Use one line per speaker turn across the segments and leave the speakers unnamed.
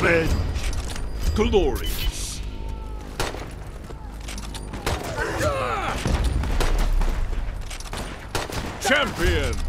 Revenge. Glorious. Champion.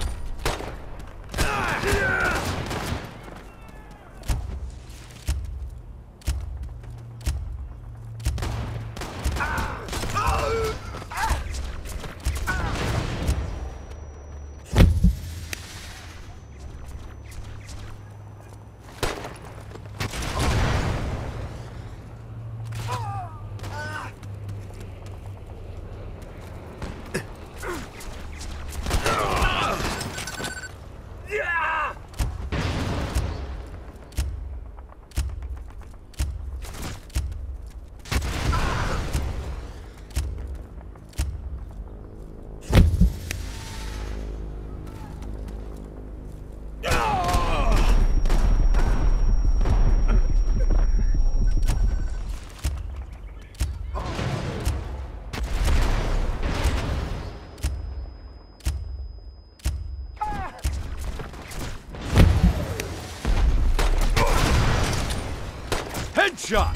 Headshot.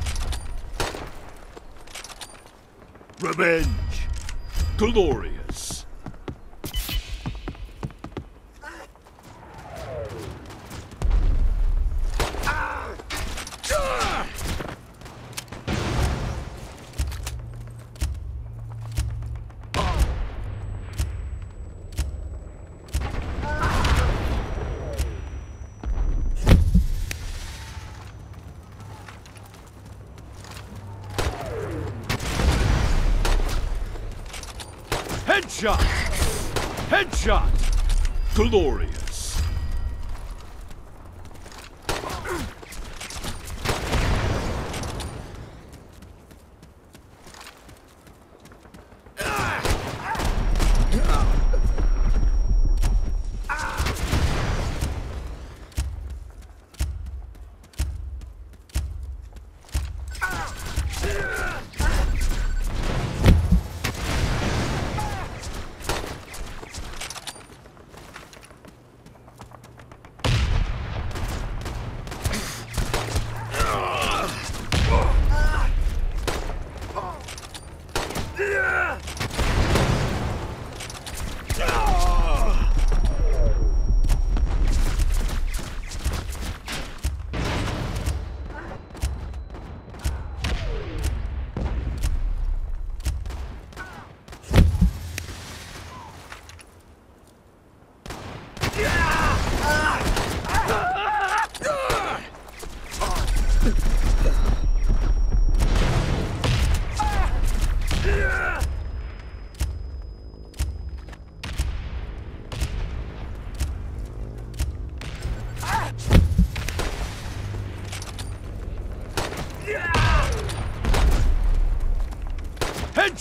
Revenge. Glorious. Headshot! Headshot! Glorious!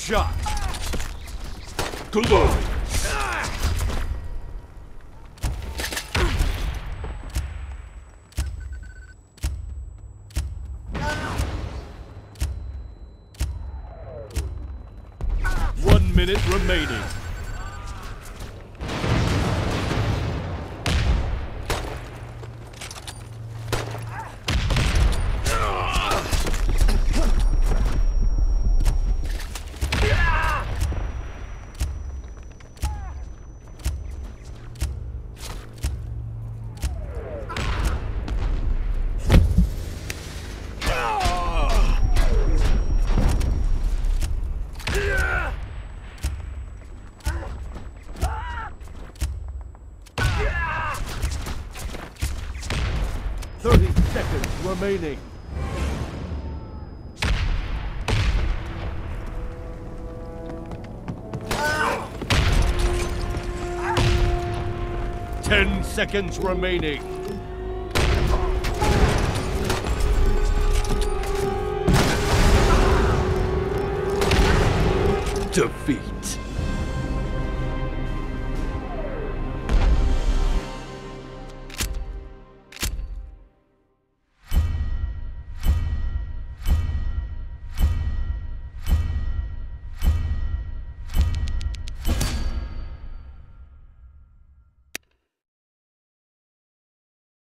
Headshot! Glorious! One minute remaining. Remaining. Ten seconds remaining. Defeat.